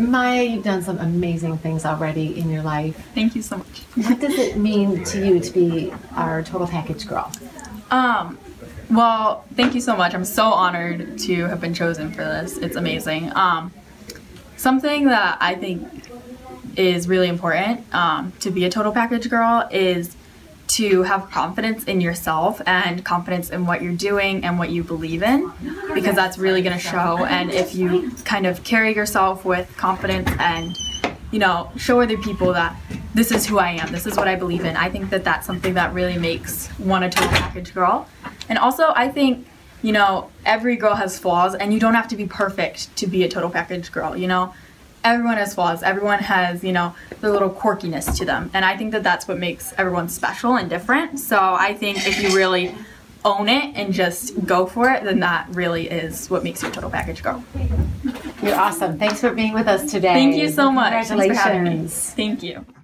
Maya, you've done some amazing things already in your life. Thank you so much. What does it mean to you to be our total package girl? Um, well, thank you so much. I'm so honored to have been chosen for this. It's amazing. Um, something that I think is really important um, to be a total package girl is to have confidence in yourself and confidence in what you're doing and what you believe in because that's really going to show. And if you kind of carry yourself with confidence and you know show other people that this is who I am this is what I believe in I think that that's something that really makes one a total package girl. And also I think you know every girl has flaws and you don't have to be perfect to be a total package girl you know everyone has flaws. Everyone has, you know, their little quirkiness to them. And I think that that's what makes everyone special and different. So I think if you really own it and just go for it, then that really is what makes your total package go. You're awesome. Thanks for being with us today. Thank you so much. Congratulations. Thanks for having me. Thank you.